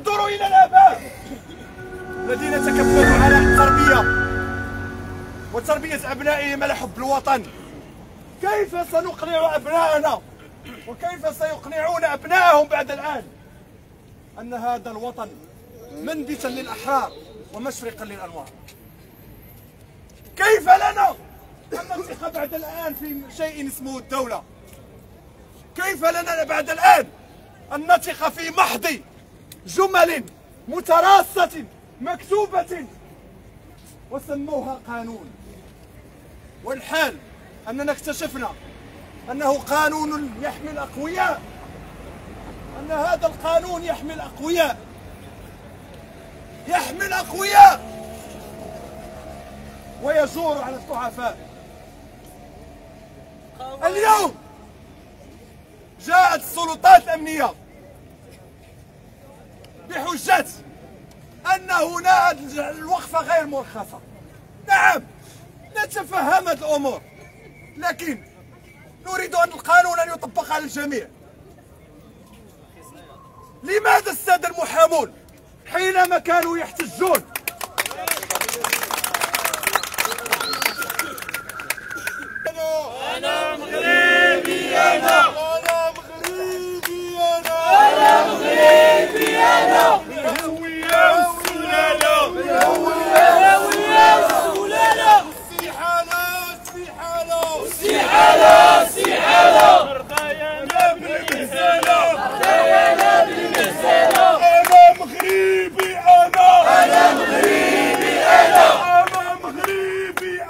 انظروا إلى الآباء. الذين تكفلوا على التربية. وتربية أبنائهم على حب الوطن. كيف سنقنع أبناءنا؟ وكيف سيقنعون أبنائهم بعد الآن؟ أن هذا الوطن منبتا للأحرار ومشرقا للأنوار. كيف لنا أن نثق بعد الآن في شيء اسمه الدولة؟ كيف لنا بعد الآن أن نثق في محض جمل متراصة مكتوبة. وسموها قانون. والحال أننا اكتشفنا أنه قانون يحمي الأقوياء أن هذا القانون يحمي الأقوياء يحمي الأقوياء ويجور على الضعفاء. اليوم جاءت السلطات هنا الوقفة غير مرخصة. نعم نتفهم هذه الأمور لكن نريد أن القانون أن يطبق على الجميع. لماذا السادة المحامون حينما كانوا يحتجون؟ أنا مغربي أنا أنا مغربي أنا أنا مغربي أنا الهوية والسلالة الهوية والسلالة في حالة في حالة سي حالة سي حالة رضايانا بالمهزلة رضايانا بالمهزلة أنا مغربي أنا أنا مغربي أنا أنا مغربي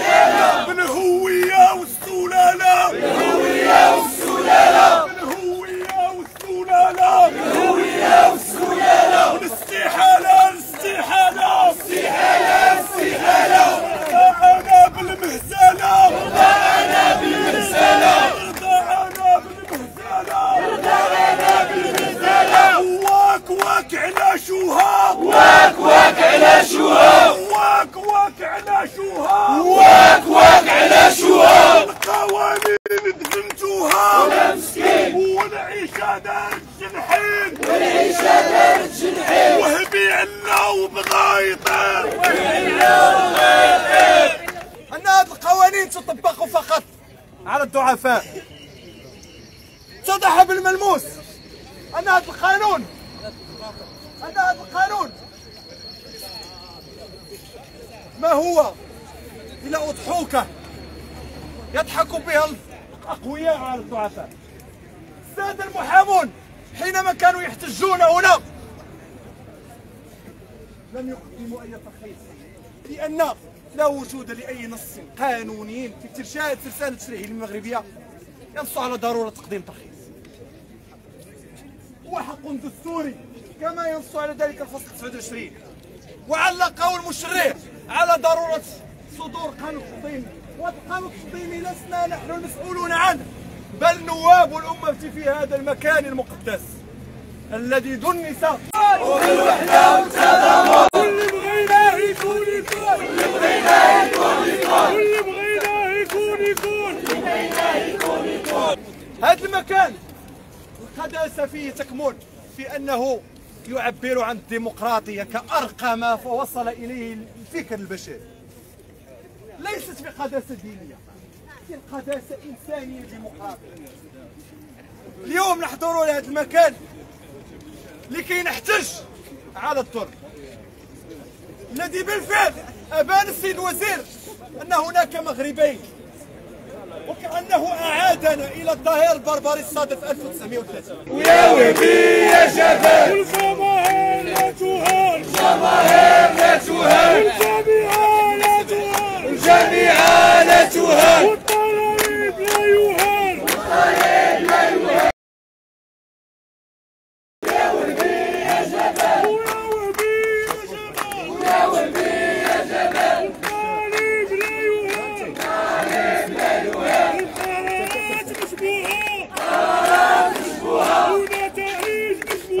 أنا بالهوية والسلالة الهوية والسلالة بالهوية والسلالة الهوية والسلالة والاستحالة الاستحالة استحالة استحالة أنا بالمهزلة أنا بالمهزلة أنا بالمهزلة أنا بالمهزلة واك على شوها واك واك على شوها واك واك على شوها واك واك على شوها القوانين دفنتوها ولا مسكين والعيشة دارت جنحين والعيشة دارت جنحين وهبي عنا وبغى يطير أن هذه القوانين تطبق فقط. على الضعفاء. اتضح بالملموس. أن هذا القانون. أن هذا القانون ما هو؟ إلا أضحوكة يضحك بها الأقوياء على الضعفاء السادة المحامون حينما كانوا يحتجون هنا لم يقدموا أي ترخيص لأن لا وجود لأي نص قانوني في ترشاد ترسانة التشريعية المغربية ينص على ضرورة تقديم ترخيص هو حق دستوري كما ينص على ذلك الفصل 29 وعلقه المشرع على ضرورة صدور قانون تقديمي وهذا القانون التقديمي لسنا نحن المسؤولون عنه. بل نواب الأمة في هذا المكان المقدس الذي دنس يكون يكون يكون يكون واللي بغيناه يكون يكون هذا المكان القداسة فيه تكمن في أنه يعبر عن الديمقراطية كأرقى ما وصل إليه الفكر البشري. ليست بقداسة دينية لكن قداسة إنسانية ديمقراطية. اليوم نحضر لهذا المكان لكي نحتج على الظلم الذي بالفعل أبان السيد الوزير أن هناك مغربين وكأنه أعادنا إلى الظاهرة البربري الصادر في 1930 ويا وهبي يا جبل والجماهير لا تهان الجماهير لا تهان والجامعة لا تهان الجامعة لا تهان والطلاب لا يهان ويا وهبي يا جمال ويا وهبي يا جبل الطالب لا يهان القرارات مشبوهة ونتائج مشبوهة